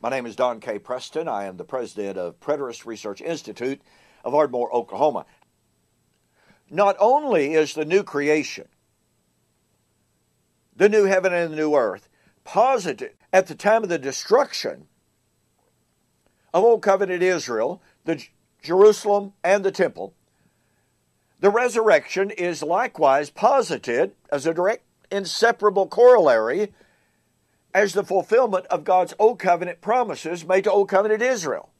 My name is Don K. Preston. I am the president of Preterist Research Institute of Ardmore, Oklahoma. Not only is the new creation, the new heaven and the new earth, posited at the time of the destruction of Old Covenant Israel, the Jerusalem, and the temple, the resurrection is likewise posited as a direct, inseparable corollary as the fulfillment of God's Old Covenant promises made to Old Covenant Israel.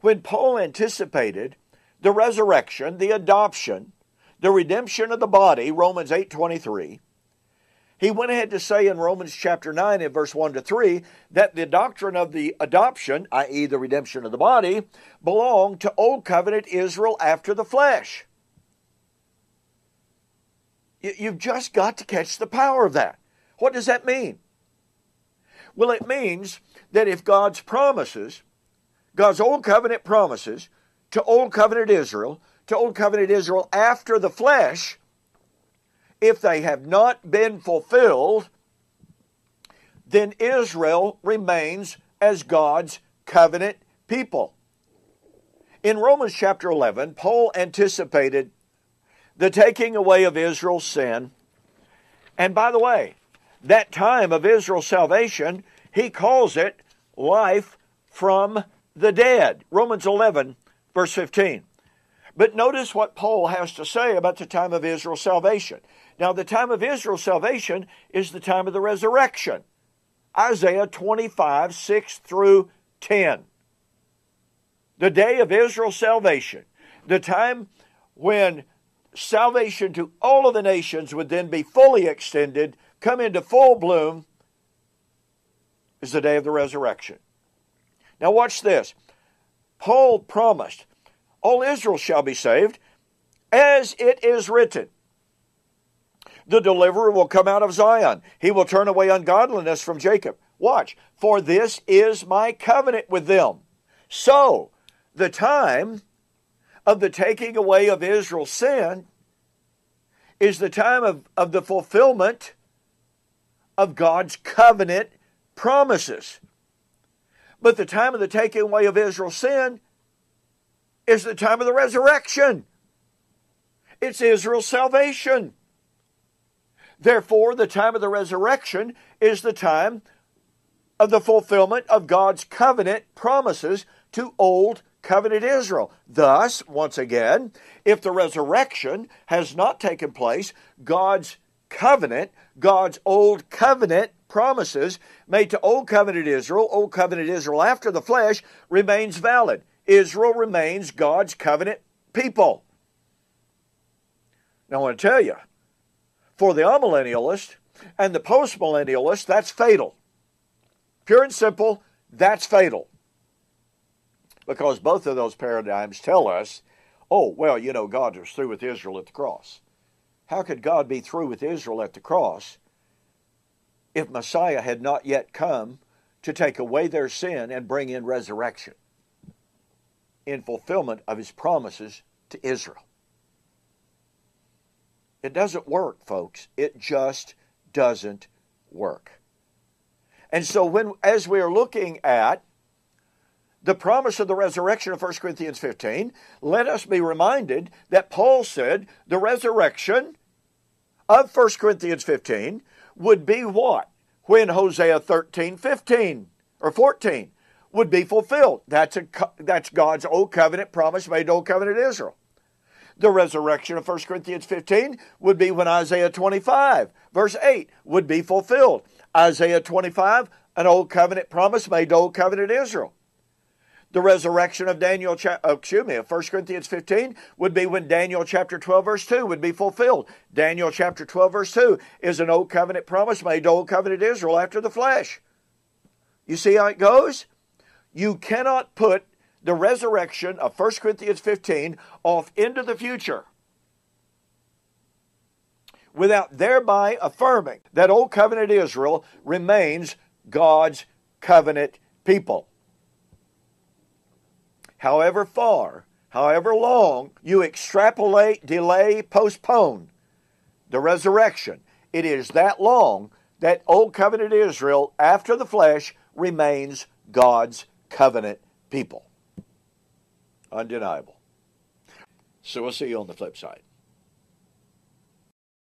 When Paul anticipated the resurrection, the adoption, the redemption of the body, Romans 8:23, he went ahead to say in Romans chapter 9 in verse 1 to 3 that the doctrine of the adoption, i.e., the redemption of the body, belonged to Old Covenant Israel after the flesh. You've just got to catch the power of that. What does that mean? Well, it means that if God's promises, God's Old Covenant promises to Old Covenant Israel, to Old Covenant Israel after the flesh, if they have not been fulfilled, then Israel remains as God's covenant people. In Romans chapter 11, Paul anticipated the taking away of Israel's sin. And by the way, that time of Israel's salvation, he calls it life from the dead. Romans 11, verse 15. But notice what Paul has to say about the time of Israel's salvation. Now, the time of Israel's salvation is the time of the resurrection. Isaiah 25, 6 through 10. The day of Israel's salvation, the time when salvation to all of the nations would then be fully extended, come into full bloom, is the day of the resurrection. Now, watch this. Paul promised, All Israel shall be saved, as it is written. The deliverer will come out of Zion. He will turn away ungodliness from Jacob. Watch, for this is my covenant with them. So, the time of the taking away of Israel's sin is the time of, of the fulfillment of God's covenant promises. But the time of the taking away of Israel's sin is the time of the resurrection. It's Israel's salvation. Therefore, the time of the resurrection is the time of the fulfillment of God's covenant promises to old covenant Israel. Thus, once again, if the resurrection has not taken place, God's covenant, God's old covenant promises made to old covenant Israel, old covenant Israel after the flesh, remains valid. Israel remains God's covenant people. Now, I want to tell you, for the amillennialist and the postmillennialist, that's fatal. Pure and simple, that's fatal because both of those paradigms tell us, oh, well, you know, God was through with Israel at the cross. How could God be through with Israel at the cross if Messiah had not yet come to take away their sin and bring in resurrection in fulfillment of his promises to Israel? It doesn't work, folks. It just doesn't work. And so when as we are looking at the promise of the resurrection of 1 Corinthians 15, let us be reminded that Paul said the resurrection of 1 Corinthians 15 would be what? When Hosea 13, 15 or 14 would be fulfilled. That's, a, that's God's old covenant promise made to old covenant Israel. The resurrection of 1 Corinthians 15 would be when Isaiah 25, verse 8, would be fulfilled. Isaiah 25, an old covenant promise made to old covenant Israel. The resurrection of Daniel, oh, excuse me, of 1 Corinthians 15 would be when Daniel chapter 12 verse 2 would be fulfilled. Daniel chapter 12 verse 2 is an old covenant promise made to old covenant Israel after the flesh. You see how it goes? You cannot put the resurrection of 1 Corinthians 15 off into the future without thereby affirming that old covenant Israel remains God's covenant people however far, however long you extrapolate, delay, postpone the resurrection, it is that long that Old Covenant Israel, after the flesh, remains God's covenant people. Undeniable. So we'll see you on the flip side.